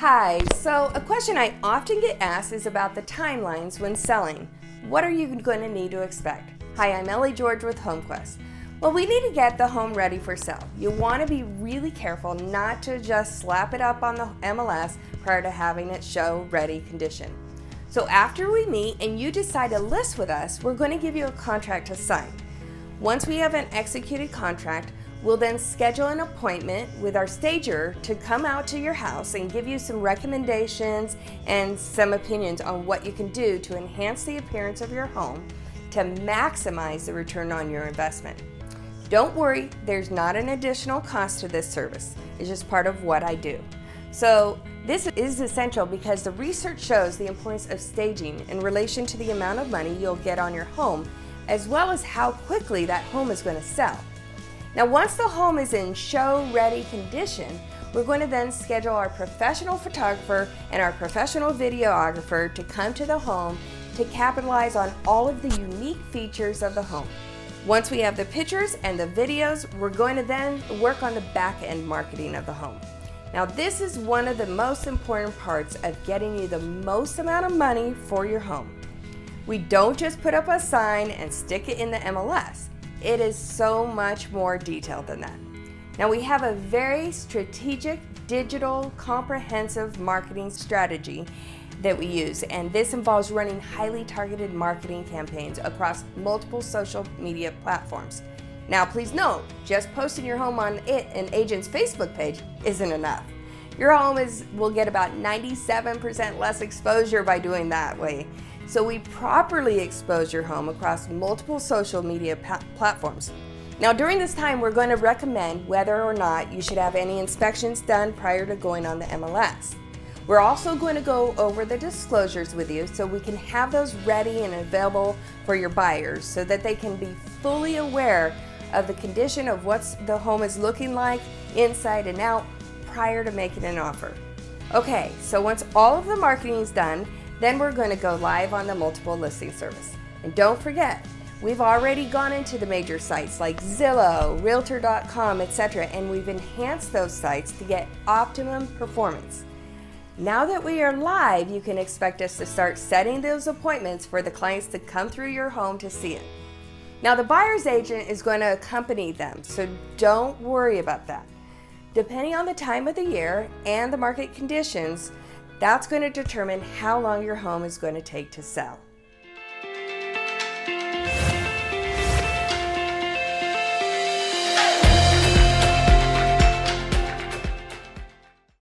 Hi, so a question I often get asked is about the timelines when selling. What are you going to need to expect? Hi, I'm Ellie George with HomeQuest. Well, we need to get the home ready for sale. You want to be really careful not to just slap it up on the MLS prior to having it show ready condition. So after we meet and you decide to list with us, we're going to give you a contract to sign. Once we have an executed contract, we'll then schedule an appointment with our stager to come out to your house and give you some recommendations and some opinions on what you can do to enhance the appearance of your home to maximize the return on your investment. Don't worry, there's not an additional cost to this service. It's just part of what I do. So this is essential because the research shows the importance of staging in relation to the amount of money you'll get on your home as well as how quickly that home is going to sell. Now once the home is in show ready condition, we're going to then schedule our professional photographer and our professional videographer to come to the home to capitalize on all of the unique features of the home. Once we have the pictures and the videos, we're going to then work on the back end marketing of the home. Now this is one of the most important parts of getting you the most amount of money for your home. We don't just put up a sign and stick it in the MLS. It is so much more detailed than that. Now we have a very strategic, digital, comprehensive marketing strategy that we use and this involves running highly targeted marketing campaigns across multiple social media platforms. Now please note, just posting your home on it an agent's Facebook page isn't enough. Your home is will get about 97% less exposure by doing that way. So we properly expose your home across multiple social media platforms. Now during this time, we're going to recommend whether or not you should have any inspections done prior to going on the MLS. We're also going to go over the disclosures with you so we can have those ready and available for your buyers so that they can be fully aware of the condition of what the home is looking like inside and out prior to making an offer. Okay, so once all of the marketing is done, then we're going to go live on the multiple listing service. And don't forget, we've already gone into the major sites like Zillow, Realtor.com, etc., and we've enhanced those sites to get optimum performance. Now that we are live, you can expect us to start setting those appointments for the clients to come through your home to see it. Now, the buyer's agent is going to accompany them, so don't worry about that. Depending on the time of the year and the market conditions, that's going to determine how long your home is going to take to sell.